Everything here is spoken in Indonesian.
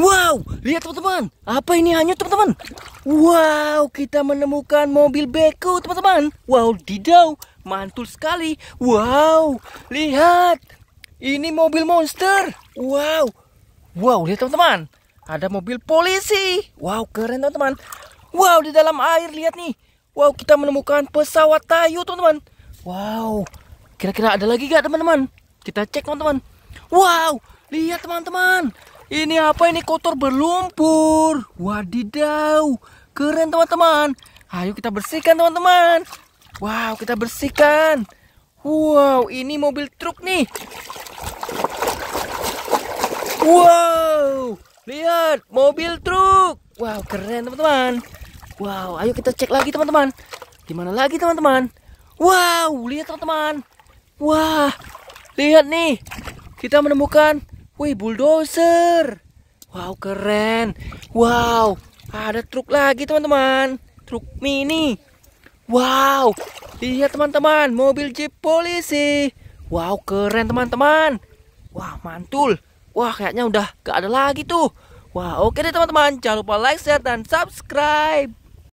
Wow, lihat teman-teman. Apa ini hanyut teman-teman? Wow, kita menemukan mobil beko teman-teman. Wow, didau. Mantul sekali. Wow, lihat. Ini mobil monster. Wow. Wow, lihat teman-teman. Ada mobil polisi. Wow, keren teman-teman. Wow, di dalam air lihat nih. Wow, kita menemukan pesawat Tayo teman-teman. Wow. Kira-kira ada lagi gak teman-teman? Kita cek teman-teman. Wow, lihat teman-teman. Ini apa ini kotor berlumpur. Wadidaw. Keren teman-teman. Ayo kita bersihkan teman-teman. Wow, kita bersihkan. Wow, ini mobil truk nih. Wow, lihat mobil truk. Wow, keren teman-teman. Wow, ayo kita cek lagi teman-teman. Di mana lagi teman-teman? Wow, lihat teman-teman. Wah, lihat nih. Kita menemukan Wih, bulldozer. Wow, keren. Wow, ada truk lagi teman-teman. Truk mini. Wow, lihat teman-teman, mobil jeep polisi. Wow, keren teman-teman. Wah, mantul. Wah, kayaknya udah gak ada lagi tuh. Wah, oke deh teman-teman. Jangan lupa like, share, dan subscribe.